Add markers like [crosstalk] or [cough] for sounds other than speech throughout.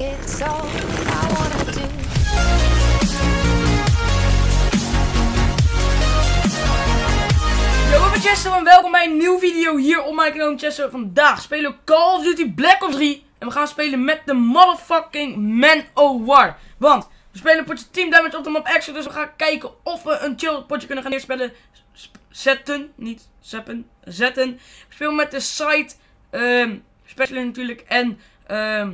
It's all I wanna do. Yo, Chester en welkom bij een nieuwe video hier op mijn kanaal Chester. Vandaag spelen we Call of Duty Black Ops 3 en we gaan spelen met de motherfucking Man O' War. Want we spelen een potje Team Damage op de map Action, dus we gaan kijken of we een chill potje kunnen gaan neerspelen. Sp- Zetten, niet zeppen, zetten. We spelen met de site, ehm special natuurlijk en ehm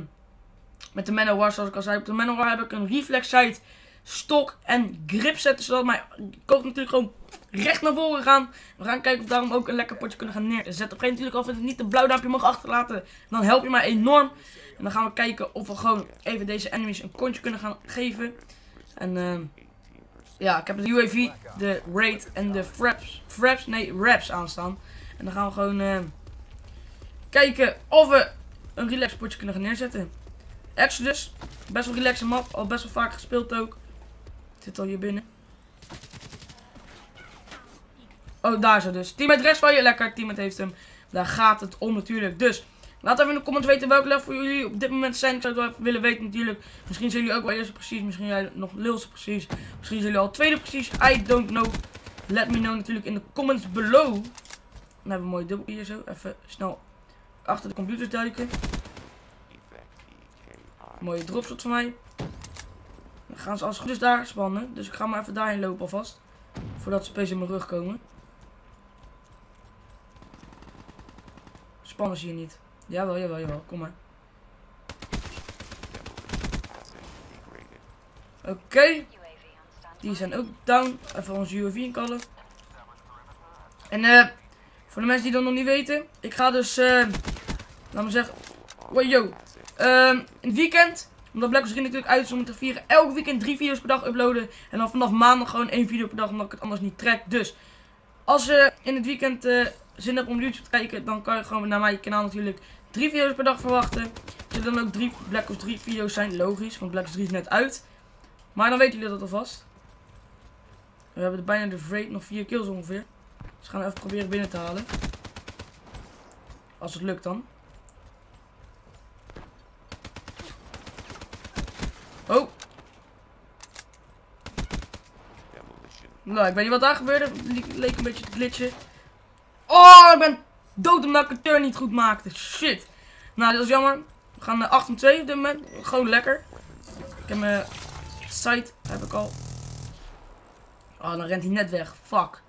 met de Man O' War zoals ik al zei. Op de Man O' War heb ik een reflex sight, stok en grip zetten, zodat mijn kogel natuurlijk gewoon recht naar voren gaan. We gaan kijken of we daarom ook een lekker potje kunnen gaan neerzetten. Vergeet natuurlijk al of niet een blauw duimpje mag achterlaten. Dan help je mij enorm. En dan gaan we kijken of we gewoon even deze enemies een kontje kunnen gaan geven. En ehm ja, ik heb de UAV, de Raid en de Fraps, Fraps, nee, Raps aanstaan. En dan gaan we gewoon ehm, kijken of we een relax potje kunnen gaan neerzetten. Exodus, best wel relaxe map, al best wel vaak gespeeld ook. Zit al hier binnen. Oh, daar zo dus. Team met rechts van je. Lekker, team met heeft hem. Daar gaat het om natuurlijk. Dus, laat even in de comments weten welke level jullie op dit moment zijn. Ik zou het wel willen weten natuurlijk. Misschien zijn jullie ook wel eerste precies. Misschien jij nog lilste precies. Misschien zijn jullie al tweede precies. I don't know. Let me know natuurlijk in de comments below. Dan hebben we een mooie dubbel hier zo. Even snel achter de computer duiken. Mooie dropshot van mij. Dan gaan ze als goed is daar spannen. Dus ik ga maar even daarheen lopen alvast. Voordat ze opeens in mijn rug komen. Spannen ze hier niet. Jawel, jawel, jawel. Kom maar. Oké. Die zijn ook down. Even onze UAV inkallen. En eh, voor de mensen die dat nog niet weten. Ik ga dus, eh, laat me zeggen. Wow, yo. Ehm, in het weekend, omdat Black Ops 3 natuurlijk uit is om vieren. Elke weekend drie video's per dag uploaden. En dan vanaf maandag gewoon één video per dag, omdat ik het anders niet trek. Dus, als je in het weekend eh, zin hebt om YouTube te kijken, dan kan je gewoon naar mijn kanaal natuurlijk drie video's per dag verwachten. Er zullen dan ook drie Black Ops 3 video's zijn, logisch, want Black Ops 3 is net uit. Maar dan weten jullie dat alvast. We hebben bijna de Vrade nog vier kills ongeveer. Dus we gaan even proberen binnen te halen. Als het lukt dan. Oh. Nou, ik weet niet wat daar gebeurde. Het leek een beetje te glitchen. Oh, ik ben dood omdat ik het turn niet goed maakte. Shit. Nou, dat is jammer. We gaan naar 8 en 2 op dit moment. Gewoon lekker. Ik heb mijn site, heb ik al. Oh, dan rent hij net weg. Fuck.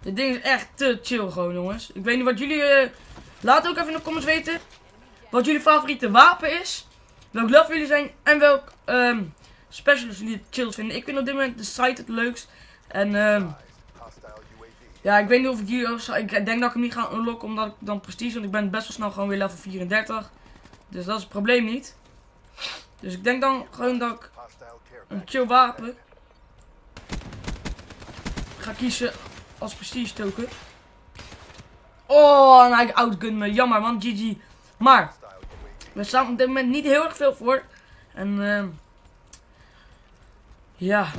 Dit ding is echt te chill gewoon, jongens. Ik weet niet wat jullie... eh, laat ook even in de comments weten wat jullie favoriete wapen is. Welk level jullie zijn en welk ehm specialist jullie chill vinden. Ik vind op dit moment de site het leukst. En ehm ja, ik weet niet of ik hier... Ik denk dat ik hem niet ga unlocken omdat ik dan prestige... Want ik ben best wel snel gewoon weer level 34. Dus dat is het probleem niet. Dus ik denk dan gewoon dat ik een chill wapen ga kiezen als prestige token. Oh, en hij outgun me. Jammer man, GG. Maar, we staan op dit moment niet heel erg veel voor. En, ehm ja.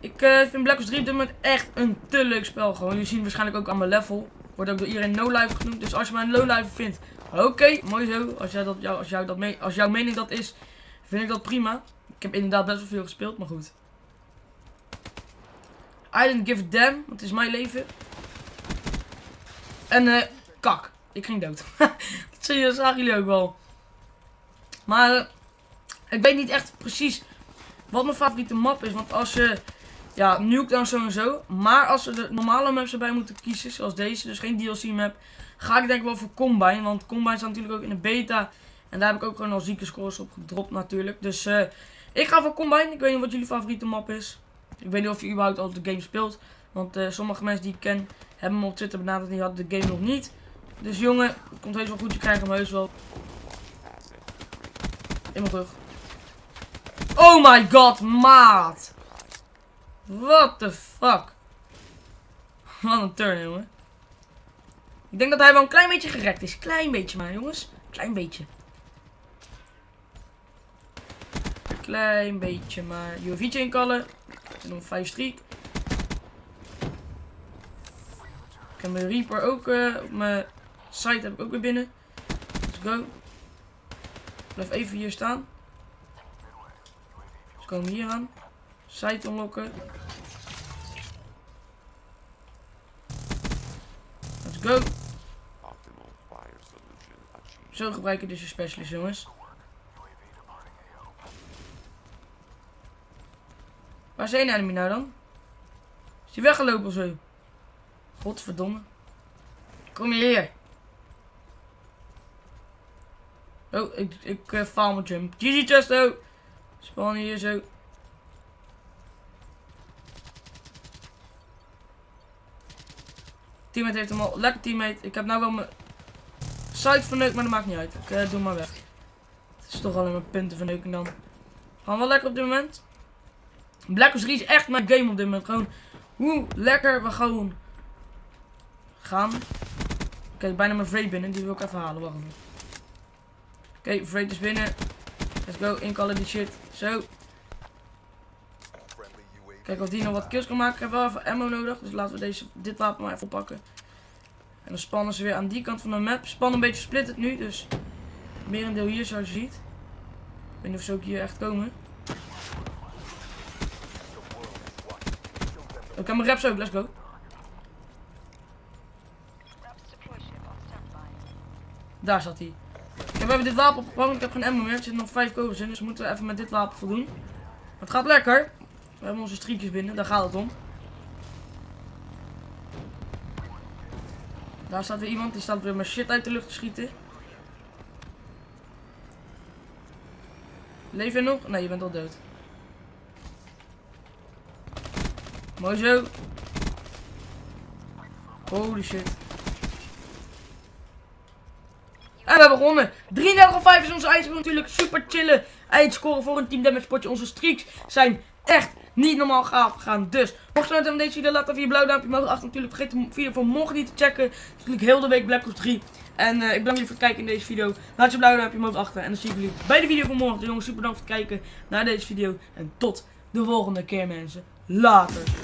Ik eh, vind Black Ops 3 op dit moment echt een te leuk spel. Gewoon, jullie zien waarschijnlijk ook aan mijn level. Wordt ook door iedereen no-life genoemd. Dus als je mij een low-life vindt, oké, mooi zo. Als, jij dat, als, jou dat me als jouw mening dat is, vind ik dat prima. Ik heb inderdaad best wel veel gespeeld, maar goed. I didn't give a damn, want het is mijn leven. En eh, kak. Ik ging dood. [laughs] dat zagen jullie ook wel. Maar ik weet niet echt precies wat mijn favoriete map is. Want als je, ja, nuke dan sowieso. Maar als we de normale maps erbij moeten kiezen, zoals deze, dus geen DLC map, ga ik denk wel voor Combine. Want Combine staat natuurlijk ook in de beta. En daar heb ik ook gewoon al zieke scores op gedropt natuurlijk. Dus eh, ik ga voor Combine. Ik weet niet wat jullie favoriete map is. Ik weet niet of je überhaupt al de game speelt. Want eh, sommige mensen die ik ken hebben me op Twitter benaderd en die hadden de game nog niet. Dus jongen, komt heus wel goed. Je krijgt hem heus wel. In mijn rug. Oh my god, maat. What the fuck. Wat een turn, jongen. Ik denk dat hij wel een klein beetje gerekt is. Klein beetje maar, jongens. Klein beetje. Klein beetje maar. UAV'tje inkallen. En dan 5 streak. heb mijn Reaper ook eh, op mijn site heb ik ook weer binnen. Let's go. Blijf even hier staan. Dus komen hier aan. Site unlocken. Let's go. Zo gebruik je dus je specialist, jongens. Waar is één enemy nou dan? Is die weggelopen of zo? Godverdomme. Kom hier. Oh, ik, ik uh, faal mijn jump. GG Chesto. Spannen hier zo. Teammate heeft hem al. Lekker teammate. Ik heb nou wel mijn site verneukt, maar dat maakt niet uit. Ik uh, doe maar weg. Het is toch alleen maar punten verneuken dan. Gaan wel lekker op dit moment. Black Ops 3 is echt mijn game op dit moment. Gewoon hoe lekker we gewoon gaan. Kijk, bijna mijn Vrede binnen. Die wil ik even halen. Wacht even. Oké, okay, is binnen. Let's go. Inkallen die shit. Zo. Kijk of die nog wat kills kan maken. Ik heb wel even ammo nodig. Dus laten we deze, dit wapen maar even oppakken. En dan spannen ze weer aan die kant van de map. Spannen een beetje splitted nu. Dus merendeel hier zoals je ziet. Ik weet niet of ze ook hier echt komen. Ik heb mijn reps ook. Let's go. Daar zat hij. Ik heb even dit wapen opgepakt. Ik heb geen ammo meer. Er zitten nog 5 kogels in. Dus we moeten even met dit wapen voldoen. Het gaat lekker. We hebben onze streakjes binnen. Daar gaat het om. Daar staat weer iemand. Die staat weer mijn shit uit de lucht te schieten. Leef je nog? Nee, je bent al dood. Mooi zo. Holy shit. En we hebben gewonnen. 33 5 is onze eindscore natuurlijk. Super chille eindscore voor een team damage potje. Onze streaks zijn echt niet normaal gaaf gegaan. Dus, mocht je nou van deze video laten even je blauw duimpje omhoog achter. Natuurlijk vergeet de video van morgen niet te checken. Het is natuurlijk heel de week Black Ops 3. En uh, ik bedank jullie voor het kijken in deze video. Laat je blauw duimpje omhoog achter. En dan zie ik jullie bij de video van morgen. Dus jongens, super bedankt voor het kijken naar deze video. En tot de volgende keer mensen. Later.